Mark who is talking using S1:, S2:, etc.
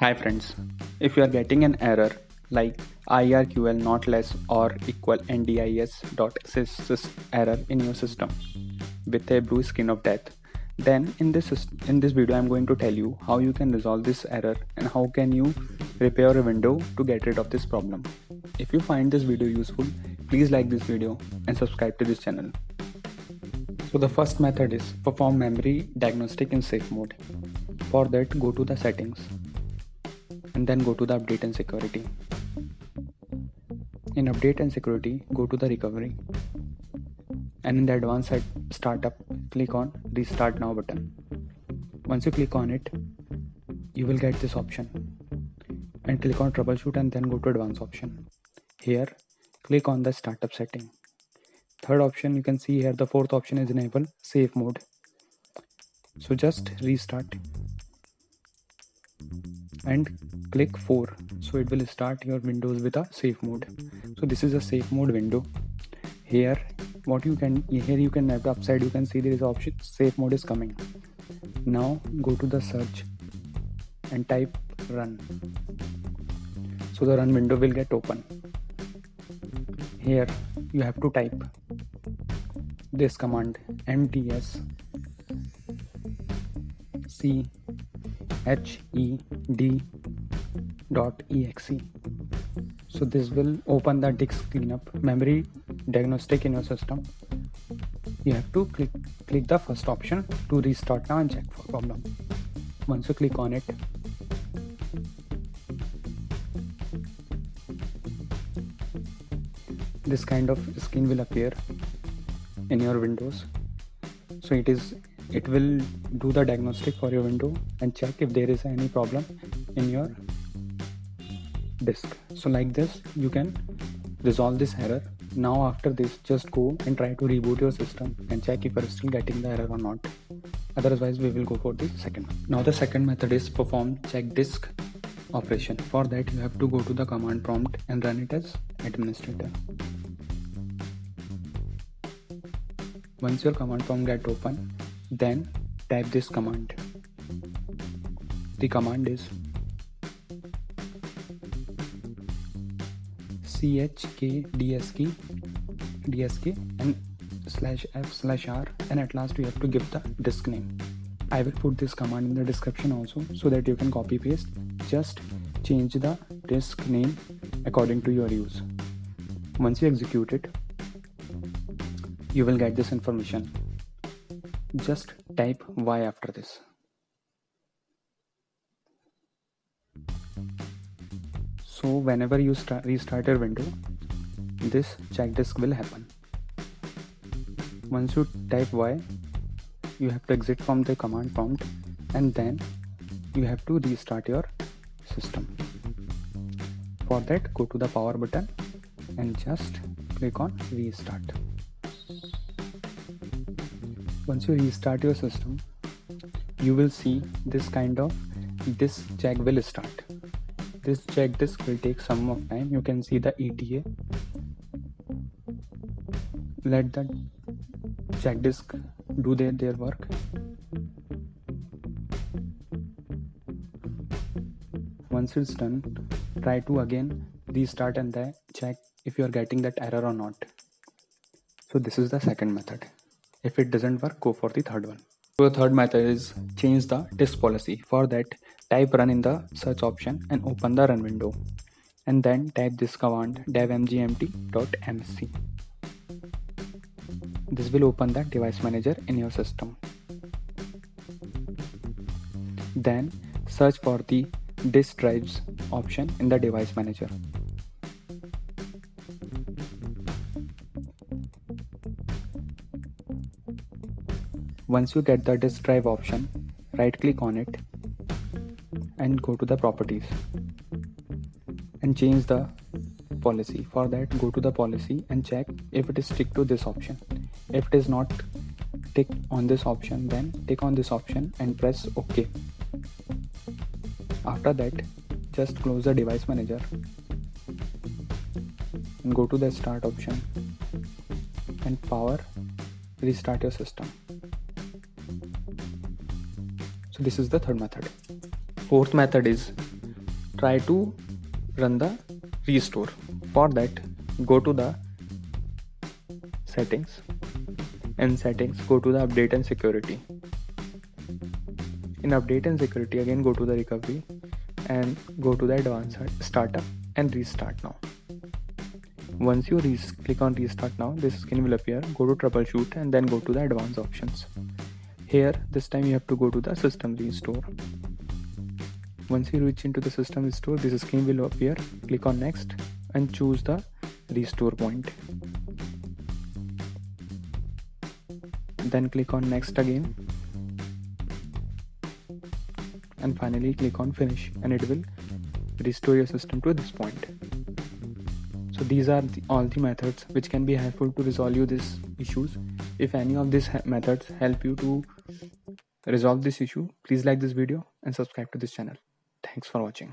S1: Hi friends, if you are getting an error like IRQL not less or equal ndis.sys error in your system with a blue screen of death, then in this in this video I'm going to tell you how you can resolve this error and how can you repair a window to get rid of this problem. If you find this video useful, please like this video and subscribe to this channel. So the first method is perform memory diagnostic in safe mode. For that go to the settings and then go to the update and security. In update and security, go to the recovery and in the advanced startup, click on restart now button. Once you click on it, you will get this option and click on troubleshoot and then go to advanced option. Here, click on the startup setting. Third option you can see here the fourth option is enable safe mode. So just restart and click 4 so it will start your windows with a safe mode. So this is a safe mode window. Here what you can here you can have the upside you can see there is option safe mode is coming. Now go to the search and type run. So the run window will get open. Here you have to type this command mds c hed dot exe so this will open the disk cleanup memory diagnostic in your system. You have to click click the first option to restart now and check for problem. Once you click on it this kind of screen will appear in your windows. So it is it will do the diagnostic for your window and check if there is any problem in your disk so like this you can resolve this error. Now after this just go and try to reboot your system and check if you're still getting the error or not. Otherwise we will go for the second. Now the second method is perform check disk operation. For that you have to go to the command prompt and run it as administrator. Once your command prompt get open then type this command. The command is chkdsk dsk and slash f slash r and at last we have to give the disk name. I will put this command in the description also so that you can copy paste. Just change the disk name according to your use. Once you execute it you will get this information just type y after this. So whenever you start, restart your window, this check disk will happen. Once you type y, you have to exit from the command prompt and then you have to restart your system. For that, go to the power button and just click on restart once you restart your system you will see this kind of this check will start. This check disk will take some of time. You can see the ETA let the check disk do their, their work. Once it's done try to again restart and then check if you are getting that error or not. So this is the second method if it doesn't work, go for the third one. So the third method is change the disk policy. For that, type run in the search option and open the run window. And then type this command devmgmt.msc. This will open the device manager in your system. Then search for the disk drives option in the device manager. Once you get the disk drive option, right click on it and go to the properties and change the policy. For that, go to the policy and check if it is tick to this option. If it is not tick on this option, then tick on this option and press OK. After that, just close the device manager and go to the start option and power restart your system this is the third method. Fourth method is try to run the restore. For that go to the settings. And settings go to the update and security. In update and security again go to the recovery and go to the advanced startup and restart now. Once you click on restart now this screen will appear. Go to troubleshoot and then go to the advanced options here this time you have to go to the system restore. Once you reach into the system restore this screen will appear. Click on next and choose the restore point. Then click on next again. And finally click on finish and it will restore your system to this point these are the, all the methods which can be helpful to resolve you these issues. If any of these methods help you to resolve this issue please like this video and subscribe to this channel. Thanks for watching